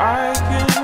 I can